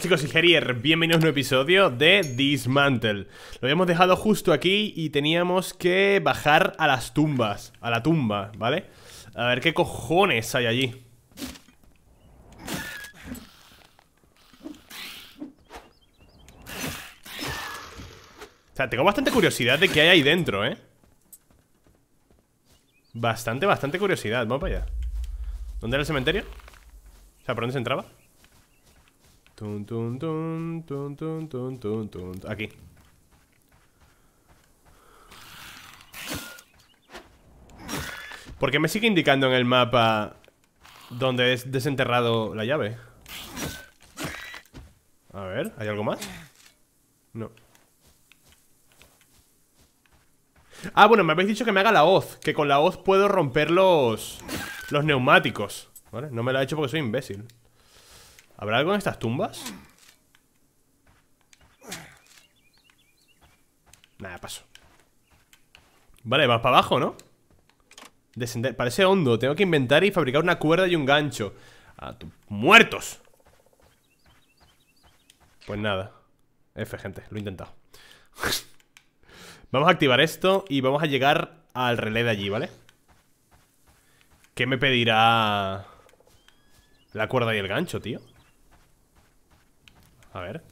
Chicos, soy Herier, bienvenidos a un nuevo episodio de Dismantle Lo habíamos dejado justo aquí y teníamos que bajar a las tumbas A la tumba, ¿vale? A ver qué cojones hay allí O sea, tengo bastante curiosidad de qué hay ahí dentro, ¿eh? Bastante, bastante curiosidad, vamos para allá ¿Dónde era el cementerio? O sea, ¿por dónde se entraba? Tun. Aquí. ¿Por qué me sigue indicando en el mapa Dónde es desenterrado la llave? A ver, ¿hay algo más? No Ah, bueno, me habéis dicho que me haga la hoz Que con la hoz puedo romper los Los neumáticos ¿Vale? No me lo ha hecho porque soy imbécil ¿Habrá algo en estas tumbas? Nada, paso Vale, más para abajo, ¿no? Descender, parece hondo Tengo que inventar y fabricar una cuerda y un gancho ¡Muertos! Pues nada F, gente, lo he intentado Vamos a activar esto Y vamos a llegar al relé de allí, ¿vale? ¿Qué me pedirá La cuerda y el gancho, tío? A ver.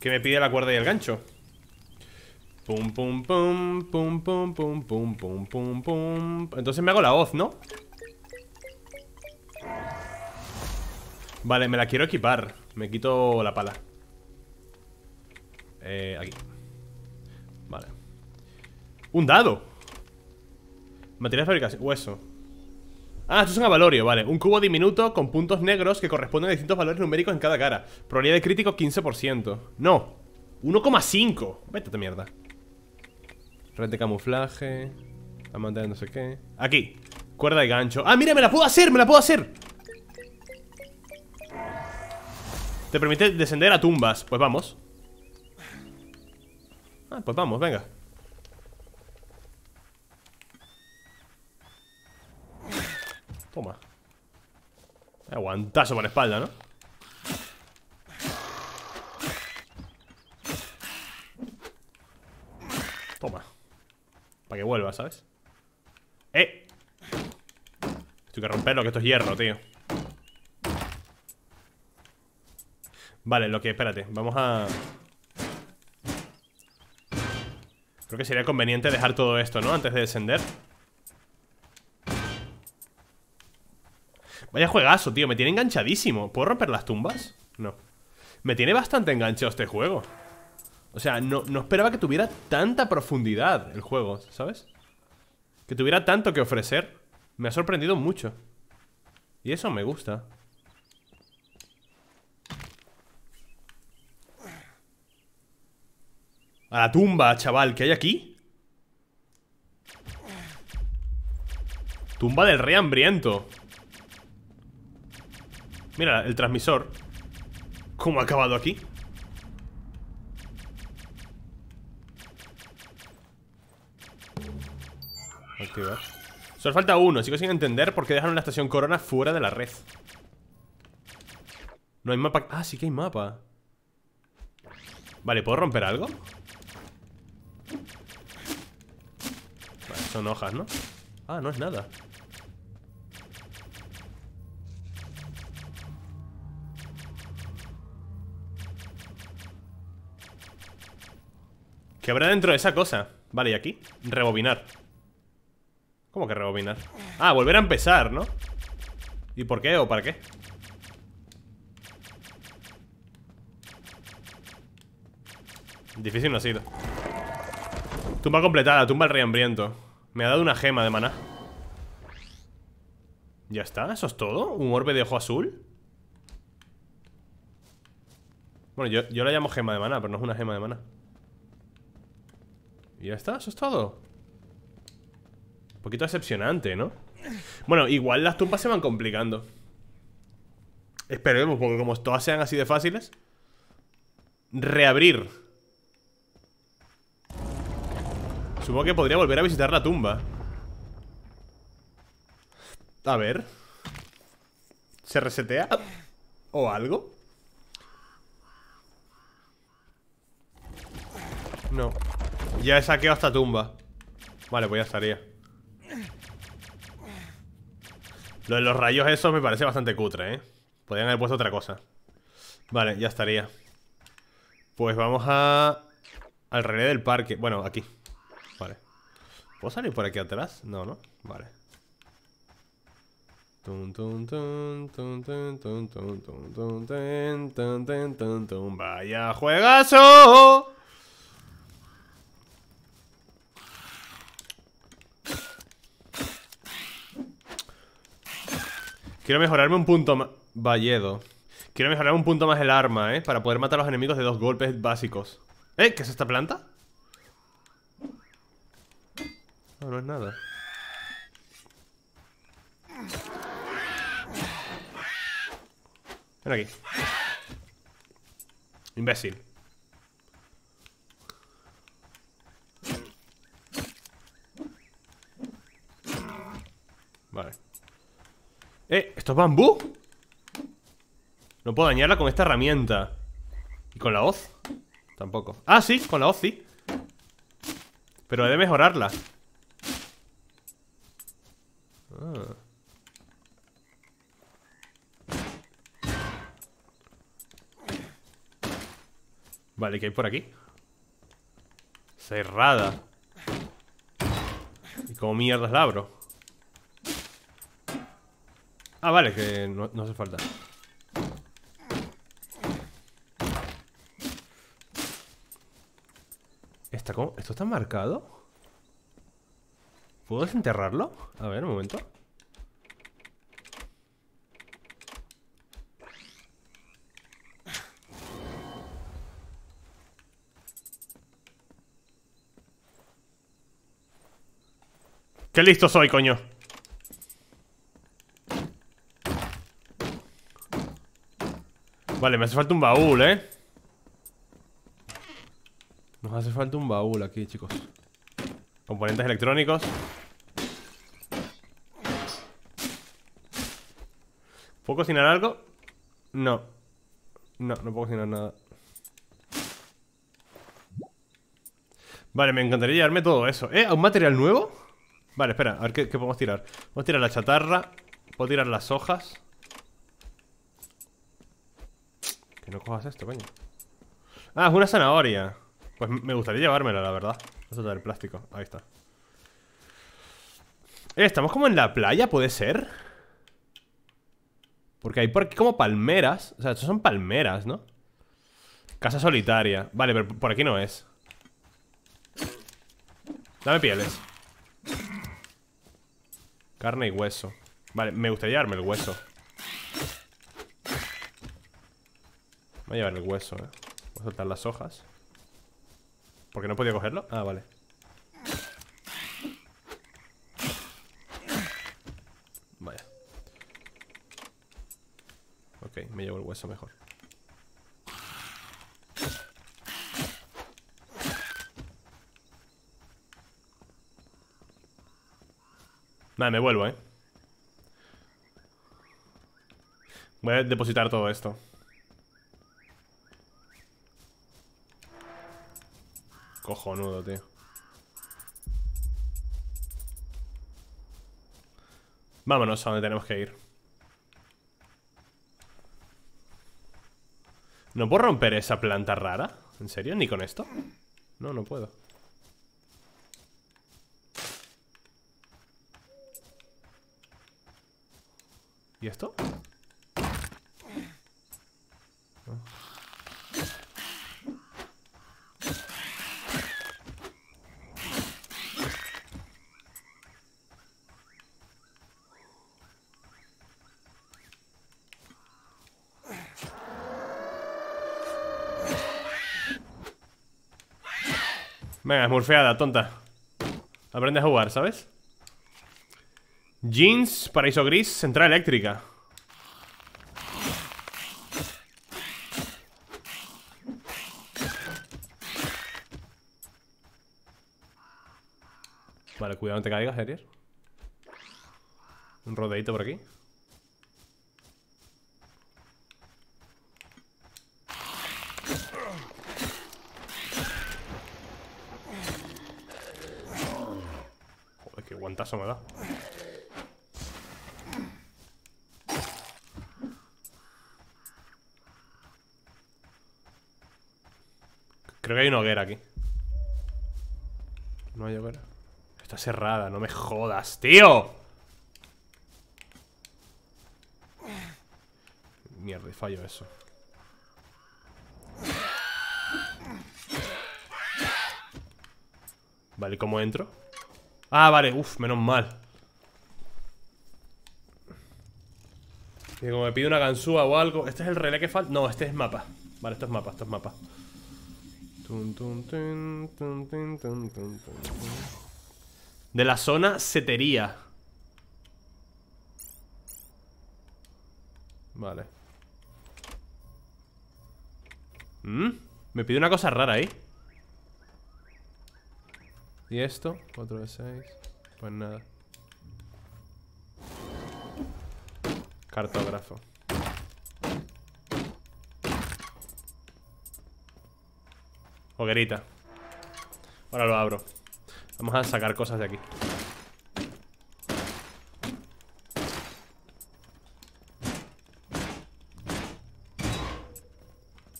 ¿Qué me pide la cuerda y el gancho? Pum, pum, pum, pum, pum, pum, pum, pum, pum, pum. Entonces me hago la hoz, ¿no? Vale, me la quiero equipar. Me quito la pala. Eh, aquí. Vale. Un dado. Material de fabricación, hueso Ah, esto es un avalorio, vale. Un cubo diminuto con puntos negros que corresponden a distintos valores numéricos en cada cara. Probabilidad de crítico 15% No, 1,5 Vete a mierda. Red de camuflaje Amante de no sé qué. Aquí, cuerda y gancho. Ah, mira, me la puedo hacer, me la puedo hacer. Te permite descender a tumbas. Pues vamos. Ah, pues vamos, venga Toma Aguantazo la espalda, ¿no? Toma Para que vuelva, ¿sabes? ¡Eh! Estoy que romperlo, que esto es hierro, tío Vale, lo que... Espérate, vamos a... Creo que sería conveniente dejar todo esto, ¿no? Antes de descender Vaya juegazo, tío, me tiene enganchadísimo ¿Puedo romper las tumbas? No Me tiene bastante enganchado este juego O sea, no, no esperaba que tuviera tanta profundidad el juego, ¿sabes? Que tuviera tanto que ofrecer Me ha sorprendido mucho Y eso me gusta A la tumba, chaval, ¿qué hay aquí? Tumba del rey hambriento Mira, el transmisor ¿Cómo ha acabado aquí? Activar Solo falta uno, sigo sin entender por qué dejaron la estación Corona fuera de la red No hay mapa... Ah, sí que hay mapa Vale, ¿puedo romper algo? Vale, son hojas, ¿no? Ah, no es nada ¿Qué habrá dentro de esa cosa? Vale, ¿y aquí? Rebobinar ¿Cómo que rebobinar? Ah, volver a empezar, ¿no? ¿Y por qué o para qué? Difícil no ha sido Tumba completada, tumba el rey hambriento Me ha dado una gema de maná ¿Ya está? ¿Eso es todo? ¿Un orbe de ojo azul? Bueno, yo, yo la llamo gema de maná Pero no es una gema de maná ya está, eso es todo Un poquito decepcionante, ¿no? Bueno, igual las tumbas se van complicando. Esperemos, porque como todas sean así de fáciles Reabrir. Supongo que podría volver a visitar la tumba. A ver. ¿Se resetea? ¿O algo? No. Ya he saqueado esta tumba Vale, pues ya estaría Lo de los rayos esos me parece bastante cutre, ¿eh? Podrían haber puesto otra cosa Vale, ya estaría Pues vamos a... Al relé del parque Bueno, aquí Vale ¿Puedo salir por aquí atrás? No, ¿no? Vale Vaya juegazo Quiero mejorarme un punto más Valledo Quiero mejorar un punto más el arma, ¿eh? Para poder matar a los enemigos de dos golpes básicos ¿Eh? ¿Qué es esta planta? No, no es nada Ven aquí Imbécil Vale Eh, ¿esto es bambú? No puedo dañarla con esta herramienta ¿Y con la hoz? Tampoco Ah, sí, con la hoz sí Pero he de mejorarla ah. Vale, ¿qué hay por aquí? Cerrada ¿Y cómo mierdas la abro? Ah, vale, que no, hace falta ¿Está cómo? ¿Esto está marcado? ¿Puedo desenterrarlo? A ver, un momento ¡Qué listo soy, coño! Vale, me hace falta un baúl, ¿eh? Nos hace falta un baúl aquí, chicos Componentes electrónicos ¿Puedo cocinar algo? No No, no puedo cocinar nada Vale, me encantaría llevarme todo eso ¿Eh? ¿Un material nuevo? Vale, espera, a ver qué, podemos tirar Podemos tirar la chatarra Puedo tirar las hojas Que no cojas esto, coño. Ah, es una zanahoria. Pues me gustaría llevármela, la verdad. Vamos a el plástico, ahí está. Eh, Estamos como en la playa, ¿puede ser? Porque hay por aquí como palmeras. O sea, estos son palmeras, ¿no? Casa solitaria. Vale, pero por aquí no es. Dame pieles. Carne y hueso. Vale, me gustaría llevarme el hueso Voy a llevar el hueso, eh. Voy a soltar las hojas. ¿Por qué no podía cogerlo? Ah, vale. Vaya. Ok, me llevo el hueso mejor. Vale, me vuelvo, ¿eh? Voy a depositar todo esto Cojonudo, tío Vámonos a donde tenemos que ir ¿No puedo romper esa planta rara? ¿En serio? ¿Ni con esto? No, no puedo ¿Y esto? Venga, es murfeada, tonta. Aprende a jugar, ¿sabes? Jeans, paraíso gris, central eléctrica. Vale, cuidado no te caigas, Erier. Un rodeito por aquí guantazo me da. Creo que hay una hoguera aquí. No hay hoguera. Está cerrada, no me jodas, tío. Mierda, y fallo eso. Vale, ¿cómo entro? Ah, vale, uff, menos mal. Y como me pide una ganzúa o algo ¿Este es el relé que falta? No, este es mapa. Vale, esto es mapa, esto es mapa. De la zona setería. Vale. ¿Mm? Me pide una cosa rara ahí ¿Y esto? 4 de 6 Pues nada. Cartógrafo. Hoguerita. Ahora lo abro. Vamos a sacar cosas de aquí.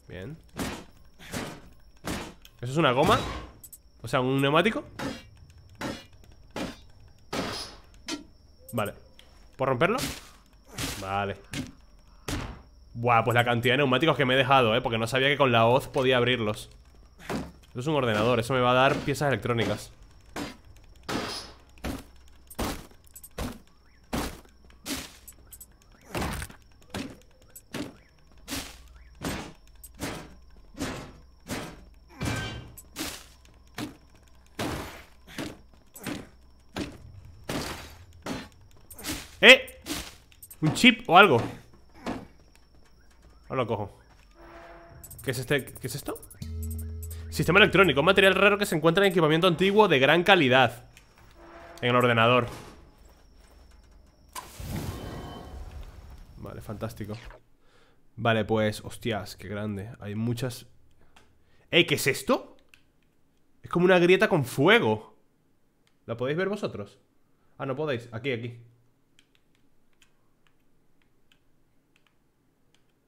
Bien. ¿Eso es una goma? O sea, un neumático Vale ¿Puedo romperlo? Vale Buah, pues la cantidad de neumáticos que me he dejado, ¿eh? Porque no sabía que con la hoz podía abrirlos Eso es un ordenador, eso me va a dar piezas electrónicas ¡Eh! Un chip o algo Ahora lo cojo ¿Qué es este? ¿Qué es esto? Sistema electrónico, un material raro que se encuentra en equipamiento antiguo de gran calidad En el ordenador Vale, fantástico Vale, pues, hostias, qué grande Hay muchas... ¡Ey! ¿Qué es esto? Es como una grieta con fuego ¿La podéis ver vosotros? Ah, no podéis, aquí, aquí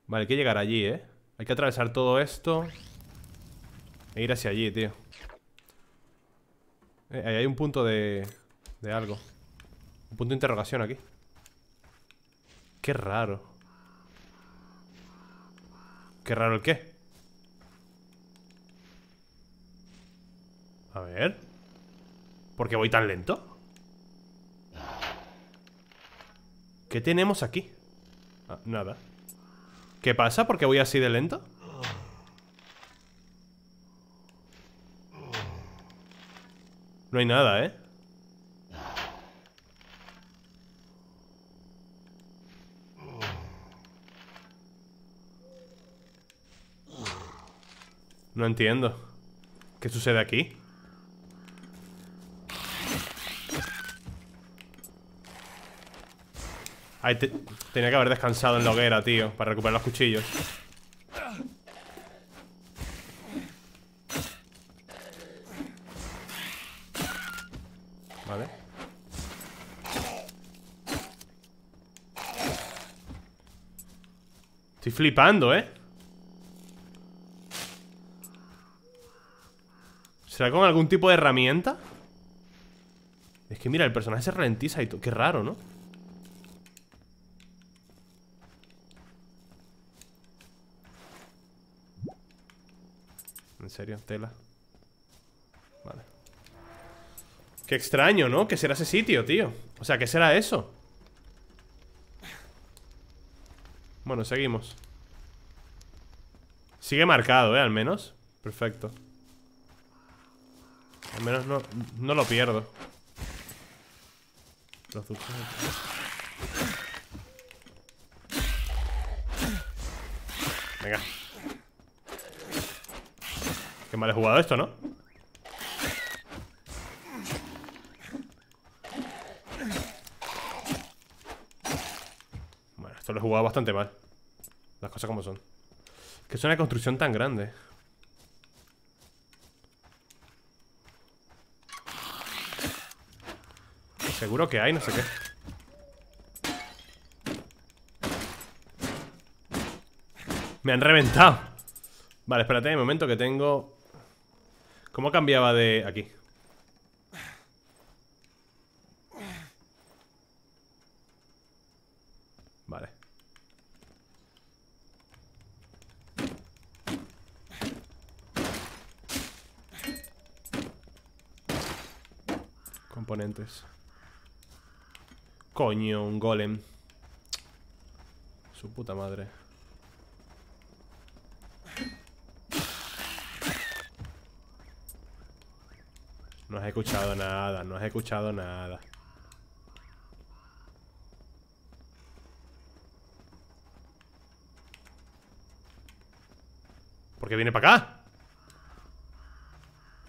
Vale, hay que llegar allí, ¿eh? Hay que atravesar todo esto E ir hacia allí, tío. Eh, Ahí hay un punto de... De algo. Un punto de interrogación aquí. Qué raro. Qué raro el qué. A ver. ¿Por qué voy tan lento? ¿Qué tenemos aquí? Ah, nada ¿Qué pasa? ¿Por qué voy así de lento? No hay nada, ¿eh? No entiendo ¿Qué sucede aquí? Tenía que haber descansado en la hoguera, tío Para recuperar los cuchillos Vale Estoy flipando, ¿eh? ¿Será con algún tipo de herramienta? Es que mira, el personaje se ralentiza y todo Qué raro, ¿no? Serio, tela Vale Qué extraño, ¿no? ¿Qué será ese sitio, tío? O sea, ¿qué será eso? Bueno, seguimos Sigue marcado, ¿eh? Al menos Perfecto Al menos no, no lo pierdo Venga mal he jugado esto, ¿no? Bueno, esto lo he jugado bastante mal. Las cosas como son. Que es una construcción tan grande. Seguro que hay, no sé qué. Me han reventado. Vale, espérate un momento que tengo ¿Cómo cambiaba de...? Aquí Vale. Componentes. Coño, un golem. Su puta madre No has escuchado nada, no has escuchado nada. ¿Por qué viene para acá?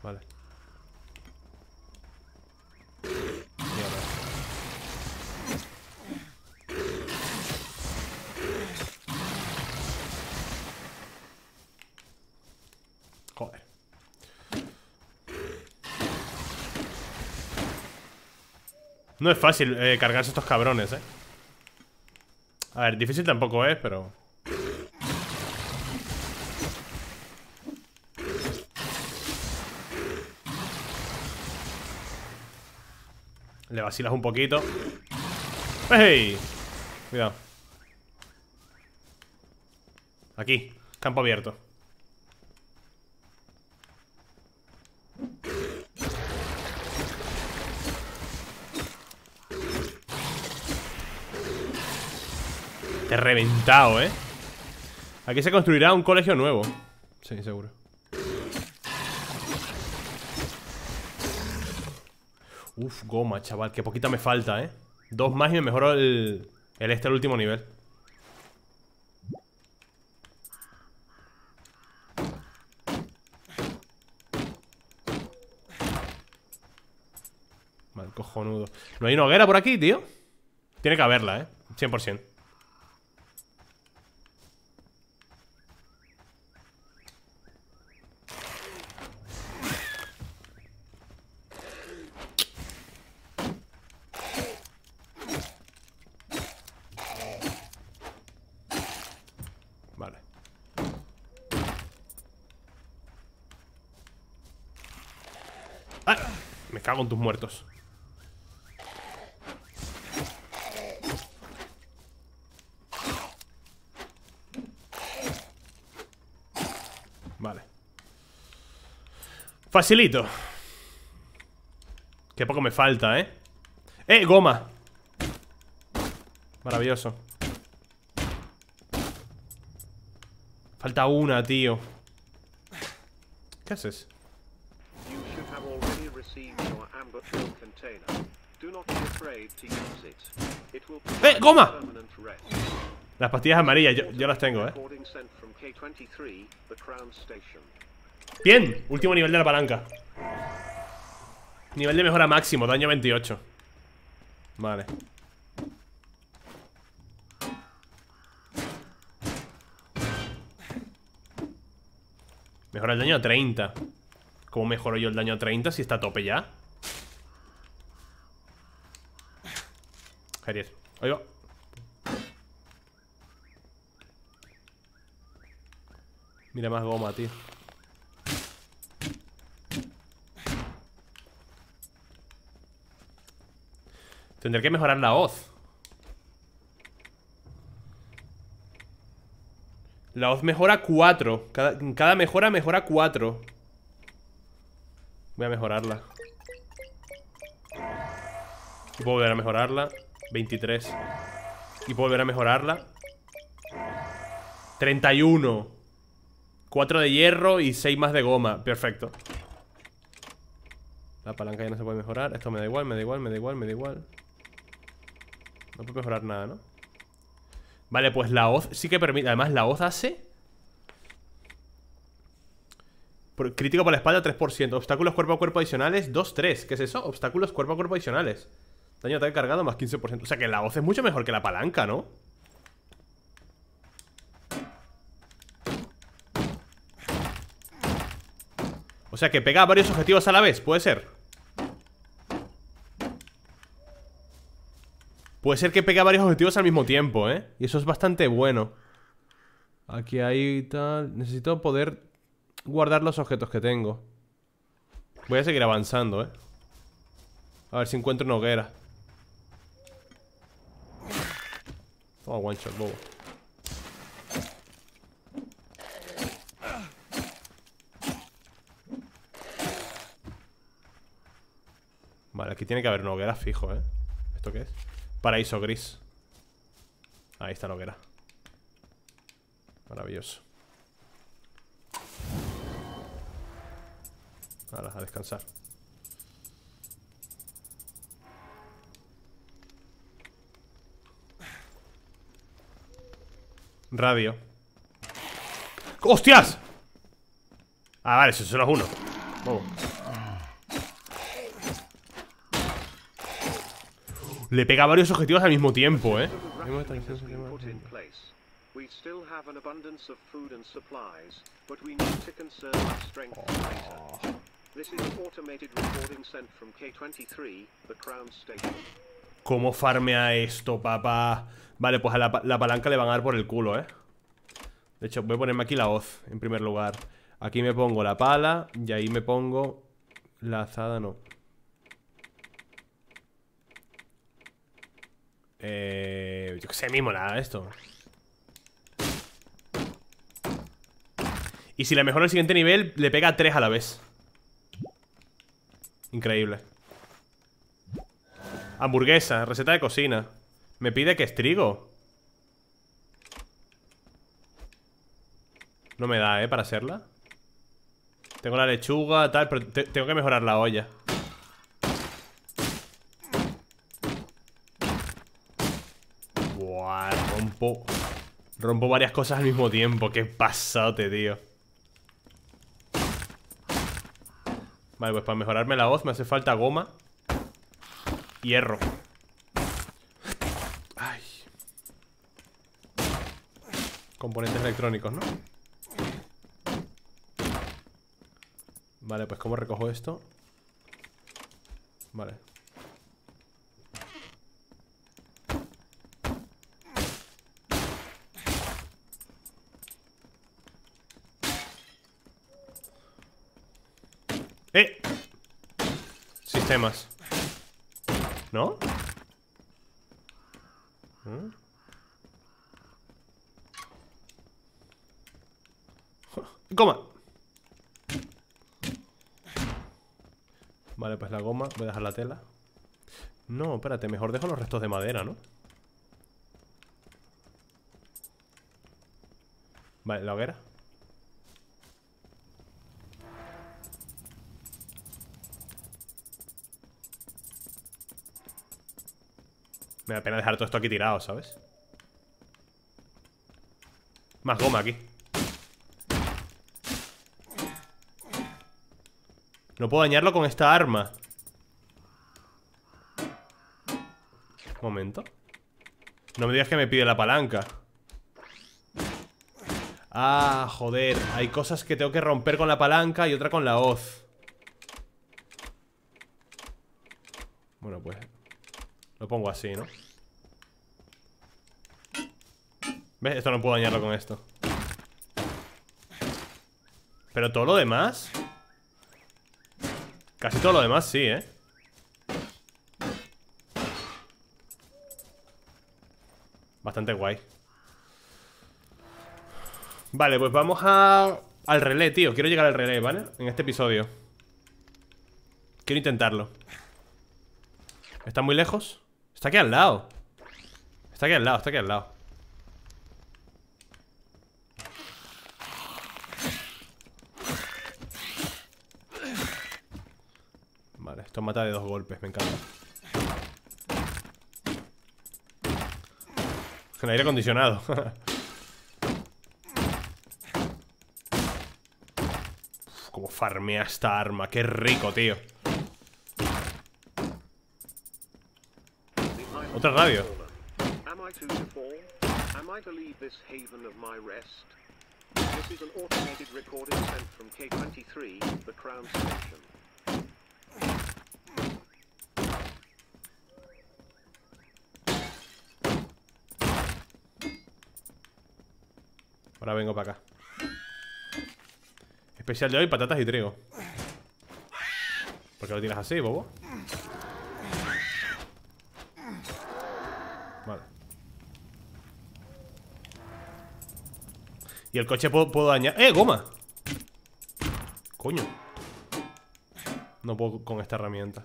Vale. No es fácil eh, cargarse estos cabrones, eh. A ver, difícil tampoco es, pero... Le vacilas un poquito. ¡Hey! Cuidado. Aquí, campo abierto Te he reventado, ¿eh? Aquí se construirá un colegio nuevo Sí, seguro Uf, goma, chaval Qué poquita me falta, ¿eh? Dos más y me mejoro el, el este al último nivel Mal cojonudo ¿No hay una hoguera por aquí, tío? Tiene que haberla, ¿eh? 100% con tus muertos Vale Facilito Qué poco me falta, ¿eh? ¡Eh, goma! Maravilloso Falta una, tío ¿Qué haces? ¡Eh, goma! Las pastillas amarillas, yo, las tengo, eh Bien, último nivel de la palanca. Nivel de mejora máximo, daño 28 Vale. Mejora el daño a 30 ¿Cómo mejoro yo el daño a 30 si está a tope ya? Ahí va. Mira más goma, tío. Tendré que mejorar la hoz. La hoz mejora 4. Cada, cada mejora mejora 4. Voy a mejorarla. Puedo volver a mejorarla. 23 Y puedo volver a mejorarla. 31 4 de hierro y 6 más de goma. Perfecto. La palanca ya no se puede mejorar. Esto me da igual, me da igual, me da igual, me da igual. No puedo mejorar nada, ¿no? Vale, pues la hoz sí que permite. Además la hoz hace Crítico por la espalda 3% Obstáculos cuerpo a cuerpo adicionales 2-3 ¿Qué es eso? Obstáculos cuerpo a cuerpo adicionales Daño ataque cargado más 15%. O sea que la hoz es mucho mejor que la palanca, ¿no? O sea que pega varios objetivos a la vez, puede ser. Puede ser que pegue a varios objetivos al mismo tiempo, ¿eh? Y eso es bastante bueno Aquí hay tal... Necesito poder guardar los objetos que tengo Voy a seguir avanzando, ¿eh? A ver si encuentro una hoguera Oh, one shot, bobo. Vale, aquí tiene que haber una hoguera fijo, ¿eh? ¿Esto qué es? Paraíso gris. Ahí está la hoguera. Maravilloso. Ahora, a descansar Radio. ¡Hostias! Ah, vale, eso solo es uno. Le pega varios objetivos al mismo tiempo, ¿eh? ¿Cómo farmea esto, papá? Vale, pues a la, la, palanca le van a dar por el culo, ¿eh? De hecho, voy a ponerme aquí la hoz, en primer lugar Aquí me pongo la pala Y ahí me pongo La azada, no Eh, yo que sé, mismo nada esto. Y si le mejoro el siguiente nivel, le pega 3 a la vez. Increíble. Hamburguesa, receta de cocina. Me pide que es trigo. No me da, ¿eh? Para hacerla. Tengo la lechuga, tal, pero tengo que mejorar la olla. rompo Rompo varias cosas al mismo tiempo Qué pasote, tío Vale, pues para mejorarme la voz me hace falta goma Hierro Ay. Componentes electrónicos, ¿no? Vale, pues ¿cómo recojo esto? Vale ¡Eh! Sistemas ¿No? ¿Mm? ¡Goma! Vale, pues la goma Voy a dejar la tela No, espérate, mejor dejo los restos de madera, ¿no? Vale, la hoguera Me da pena dejar todo esto aquí tirado, ¿sabes? Más goma aquí. No puedo dañarlo con esta arma. Momento. No me digas que me pide la palanca. Ah, joder. Hay cosas que tengo que romper con la palanca Y otra con la hoz. Bueno, pues lo pongo así, ¿no? ¿Ves? Esto no puedo dañarlo con esto Pero todo lo demás Casi todo lo demás sí, ¿eh? Bastante guay Vale, pues vamos a... Al relé, tío Quiero llegar al relé, ¿vale? En este episodio Quiero intentarlo ¿Está muy lejos? Está aquí al lado. Está aquí al lado, está aquí al lado. Vale, esto mata de dos golpes, me encanta. El aire acondicionado. Como farmea esta arma, qué rico, tío Otra radio. Ahora vengo para acá. Especial de hoy, patatas y trigo. ¿Por qué lo tiras así, bobo? Y el coche puedo, dañar. ¡Eh, goma! Coño. No puedo con esta herramienta.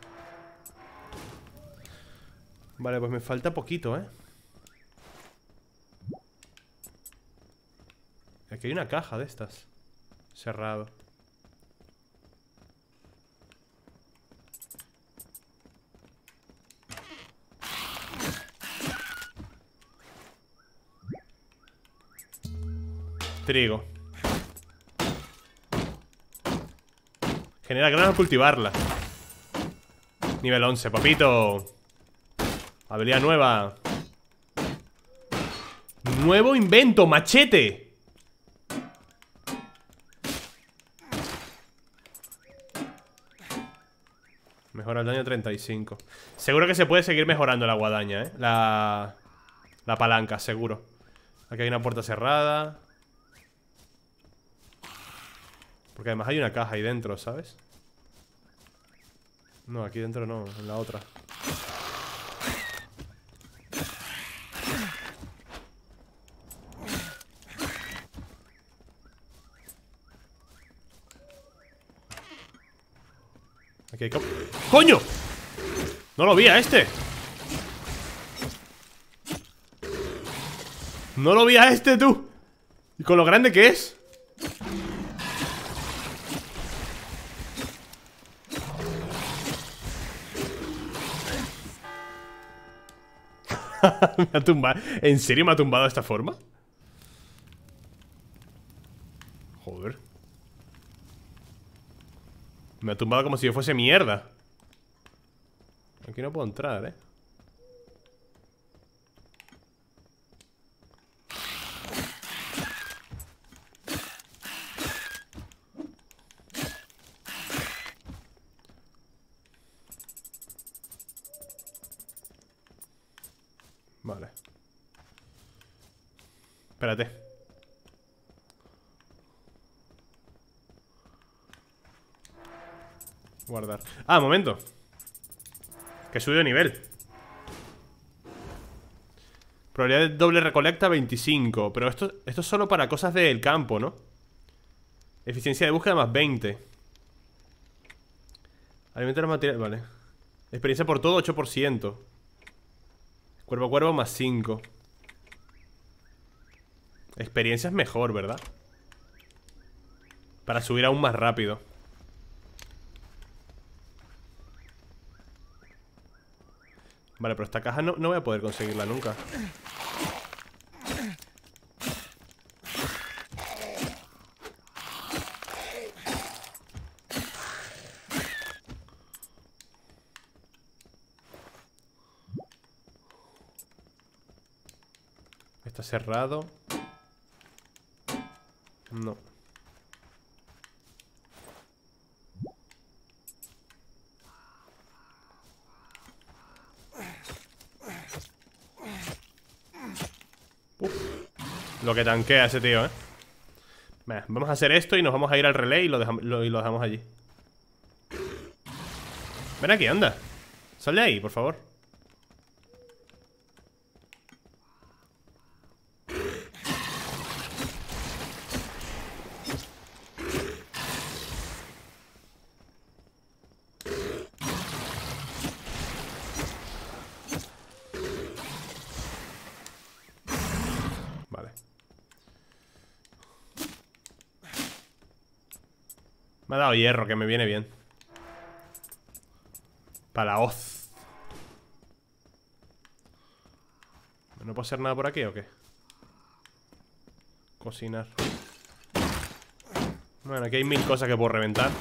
Vale, pues me falta poquito, ¿eh? Aquí hay una caja de estas. Cerrado Trigo. Genera granos cultivarla. Nivel 11, papito. Habilidad nueva. Nuevo invento, machete. Mejora el daño 35 Seguro que se puede seguir mejorando la guadaña, ¿eh? La, la palanca, seguro. Aquí hay una puerta cerrada porque además hay una caja ahí dentro, ¿sabes? No, aquí dentro no, en la otra Aquí hay... ¡Coño! No lo vi a este No lo vi a este, tú ¿Y con lo grande que es? me ha tumbado. ¿En serio me ha tumbado de esta forma? Joder. Me ha tumbado como si yo fuese mierda. Aquí no puedo entrar, ¿eh? Vale Espérate Guardar Ah, momento. Que subido de nivel. Probabilidad de doble recolecta 25 Pero esto, es solo para cosas del campo, ¿no? Eficiencia de búsqueda más 20 Alimento de los materiales, vale. Experiencia por todo 8% Cuervo a cuervo más 5 Experiencia es mejor, ¿verdad? Para subir aún más rápido Vale, pero esta caja no, no voy a poder conseguirla nunca. Cerrado. No Lo que tanquea ese tío, ¿eh? vamos a hacer esto y nos vamos a ir al relay y lo, y lo dejamos allí. Ven aquí, anda. Sal de ahí, por favor Me ha dado hierro, que me viene bien. Para hoz. ¿No puedo hacer nada por aquí o qué? Cocinar. Bueno, aquí hay mil cosas que puedo reventar.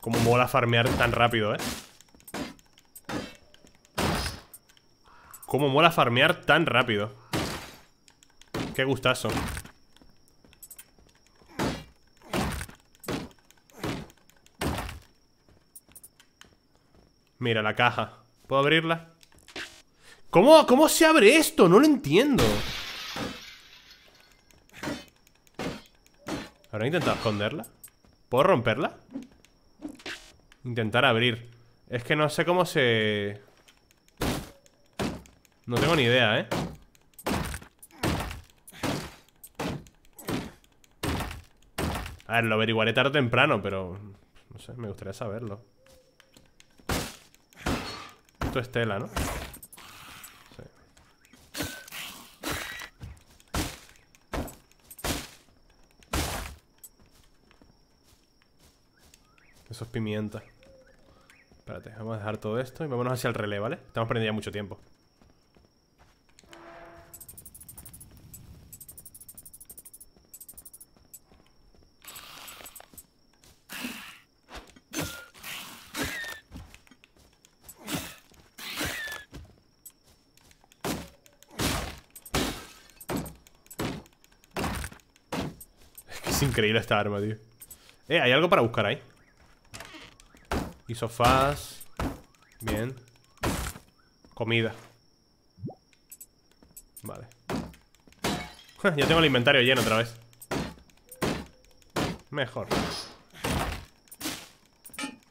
Como mola farmear tan rápido, ¿eh? Como mola farmear tan rápido Qué gustazo Mira, la caja ¿Puedo abrirla? ¿Cómo, ¿Cómo se abre esto? No lo entiendo ¿Habrá intentado esconderla? ¿Puedo romperla? Intentar abrir Es que no sé cómo se... No tengo ni idea, ¿eh? A ver, lo averiguaré tarde o temprano, pero... No sé, me gustaría saberlo Esto es tela, ¿no? Sí. Eso es pimienta Espérate, vamos a dejar todo esto y vámonos hacia el relé, ¿vale? Estamos perdiendo ya mucho tiempo increíble esta arma, tío. Eh, hay algo para buscar ahí. Y sofás Bien. Comida. Vale. Ya tengo el inventario lleno otra vez. Mejor.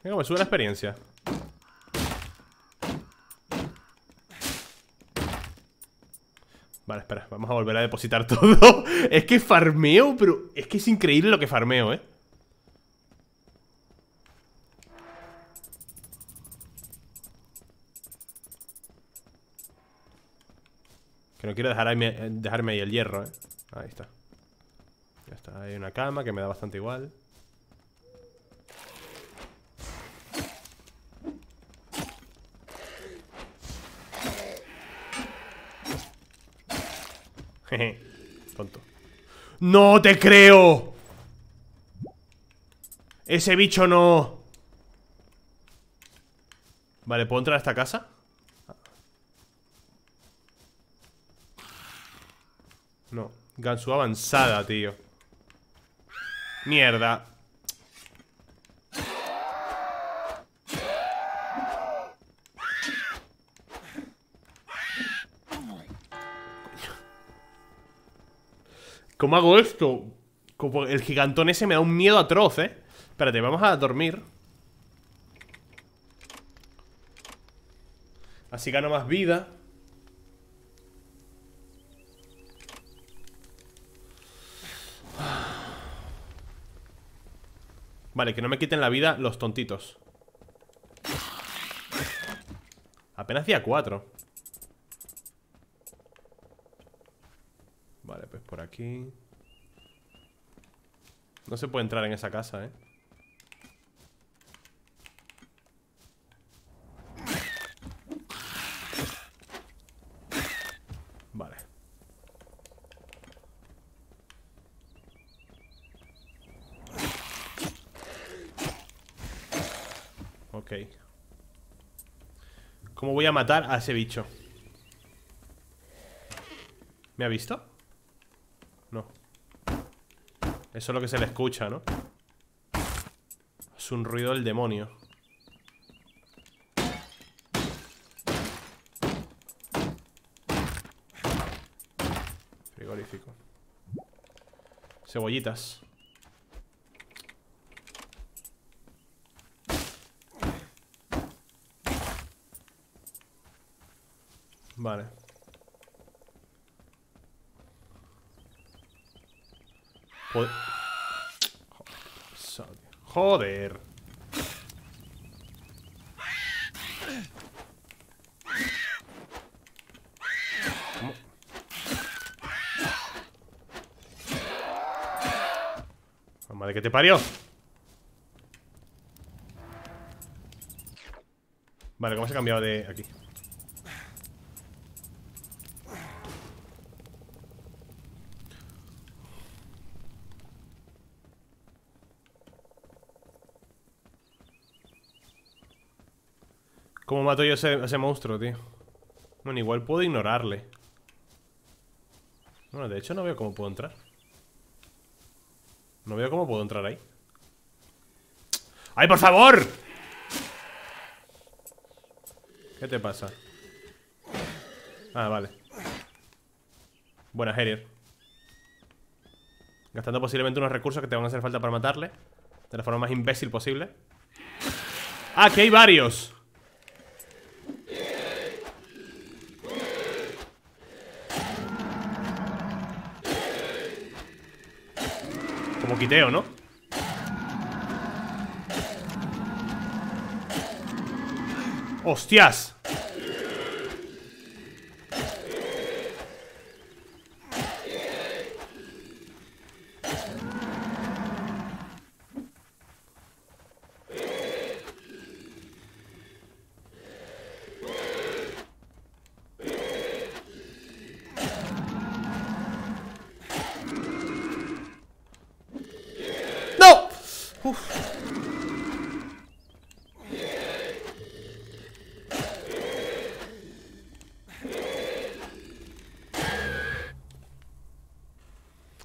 Venga, me sube la experiencia Vale, espera, vamos a volver a depositar todo Es que farmeo, pero es que es increíble lo que farmeo, ¿eh? Que no quiero dejar ahí, dejarme ahí el hierro, ¿eh? Ahí está Ya está, hay una cama que me da bastante igual Tonto. ¡No te creo! Ese bicho no. Vale, ¿puedo entrar a esta casa? No. Gansu avanzada, tío. Mierda. ¿Cómo hago esto? El gigantón ese me da un miedo atroz, ¿eh? Espérate, vamos a dormir Así gano más vida Vale, que no me quiten la vida los tontitos Apenas hacía cuatro Vale, pues por aquí No se puede entrar en esa casa, ¿eh? Vale ¿Cómo voy a matar a ese bicho? ¿Me ha visto? Eso es lo que se le escucha, ¿no? Es un ruido del demonio. Frigorífico. Cebollitas. Vale Joder. Joder. Madre que te parió. Vale, ¿cómo se ha cambiado de aquí? Mato yo ese, monstruo, tío? Bueno, igual puedo ignorarle. Bueno, de hecho no veo cómo puedo entrar. No veo cómo puedo entrar ahí. ¡Ay, por favor! ¿Qué te pasa? Ah, vale. Buena, Herier Gastando posiblemente unos recursos que te van a hacer falta para matarle De la forma más imbécil posible. Ah, que hay varios Quiteo, ¿no? ¡Hostias!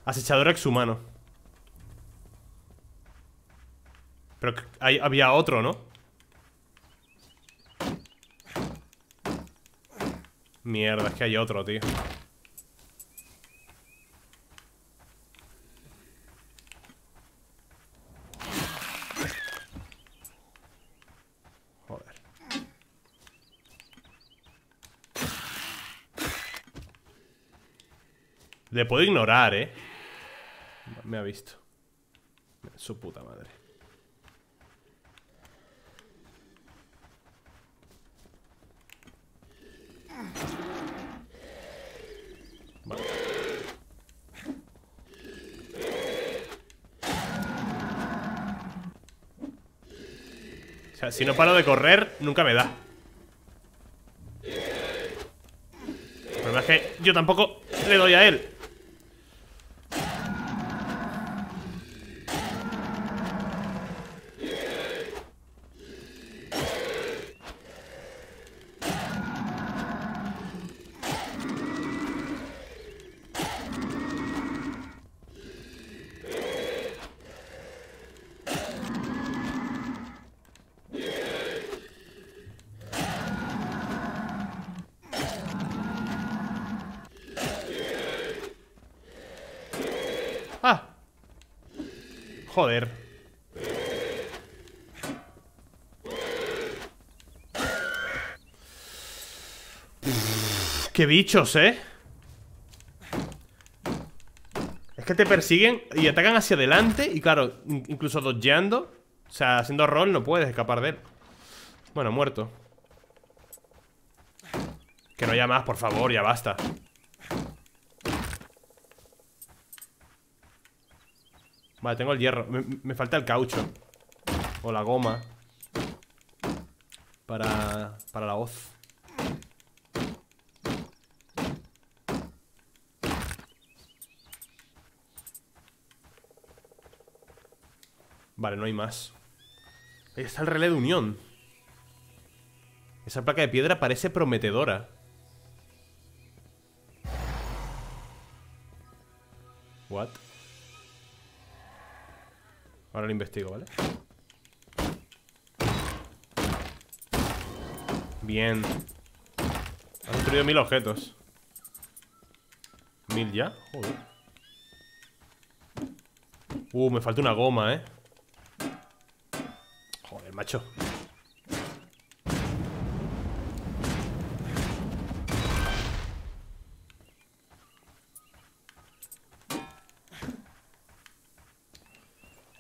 Asechador exhumano Pero ahí había otro, ¿no? Mierda, es que hay otro, tío Le puedo ignorar, ¿eh? Me ha visto. Su puta madre. O sea, si no paro de correr, nunca me da. El problema es que yo tampoco le doy a él Joder. Qué bichos, ¿eh? Es que te persiguen y atacan hacia adelante Y claro, in- incluso dodgeando. O sea, haciendo rol no puedes escapar de él. Bueno, muerto. Que no haya más, por favor, ya basta Vale, tengo el hierro. Me, falta el caucho. O la goma. Para, para la hoz. Vale, no hay más. Ahí está el relé de unión. Esa placa de piedra parece prometedora investigo, ¿vale? Bien Has destruido mil objetos ¿Mil ya? Joder Uh, me falta una goma, ¿eh? Joder, macho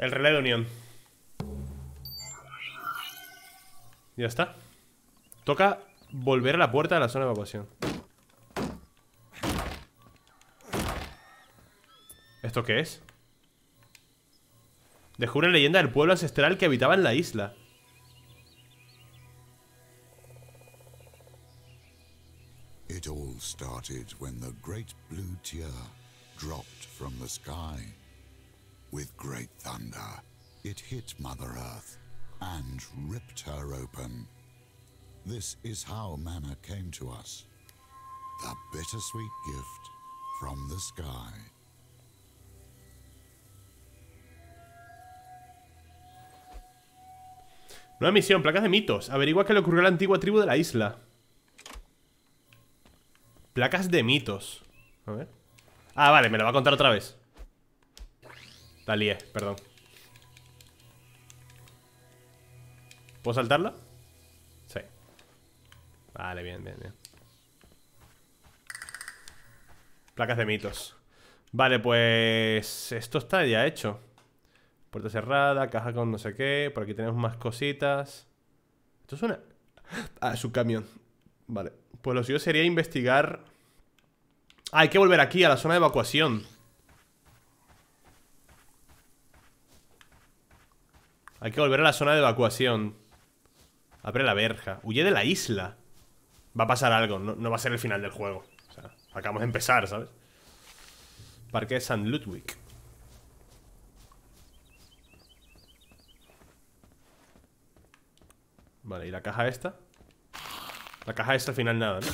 El relé de unión Ya está Toca volver a la puerta de la zona de evacuación ¿Esto qué es? Descubre leyenda del pueblo ancestral que habitaba en la isla It all started when the great blue tear dropped from the sky. With great thunder, it hit Mother Earth and ripped her open. This is how manna came to us. The bittersweet gift from the sky. Nueva misión, placas de mitos Averigua qué le ocurrió a la antigua tribu de la isla Placas de mitos A ver Ah, vale, me lo va a contar otra vez La perdón. ¿Puedo saltarla? Sí. Vale, bien, bien, bien. Placas de mitos. Vale, pues... Esto está ya hecho. Puerta cerrada, caja con no sé qué Por aquí tenemos más cositas. Esto es una... Ah, es un camión. Vale. Pues lo suyo sería investigar Ah, hay que volver aquí a la zona de evacuación Hay que volver a la zona de evacuación Abre la verja Huye de la isla Va a pasar algo, no, va a ser el final del juego O sea, acabamos de empezar, ¿sabes? Parque de San Ludwig Vale, ¿y la caja esta? La caja esta al final nada, ¿no?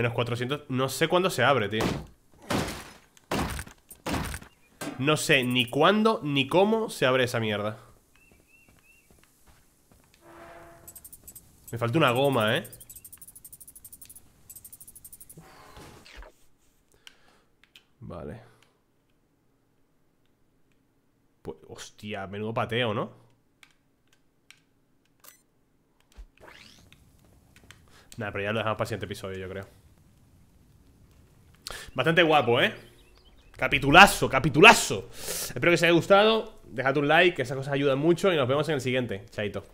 Menos 400 No sé cuándo se abre, tío. No sé ni cuándo ni cómo se abre esa mierda. Me falta una goma, ¿eh? Vale. Pues, Hostia, menudo pateo, ¿no? Nada, pero ya lo dejamos para el siguiente episodio, yo creo Bastante guapo, ¿eh? Capitulazo, capitulazo. Espero que os haya gustado. Dejad un like, que esas cosas ayudan mucho Y nos vemos en el siguiente. Chaito